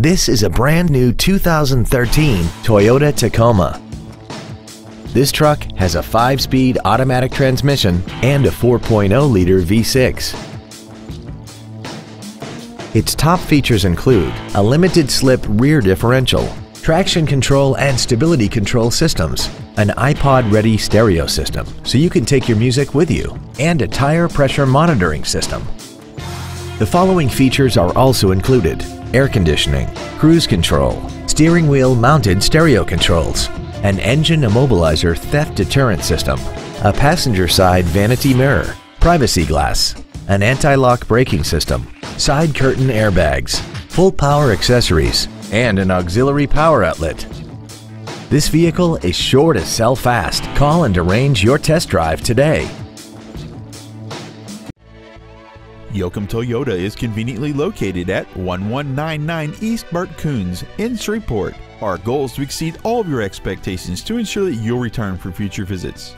This is a brand new 2013 Toyota Tacoma. This truck has a 5-speed automatic transmission and a 4.0-liter V6. Its top features include a limited slip rear differential, traction control and stability control systems, an iPod-ready stereo system so you can take your music with you, and a tire pressure monitoring system. The following features are also included. Air conditioning, cruise control, steering wheel mounted stereo controls, an engine immobilizer theft deterrent system, a passenger side vanity mirror, privacy glass, an anti-lock braking system, side curtain airbags, full power accessories, and an auxiliary power outlet. This vehicle is sure to sell fast. Call and arrange your test drive today. Yokem Toyota is conveniently located at 1199 East Bert Kouns in Shreveport. Our goal is to exceed all of your expectations to ensure that you'll return for future visits.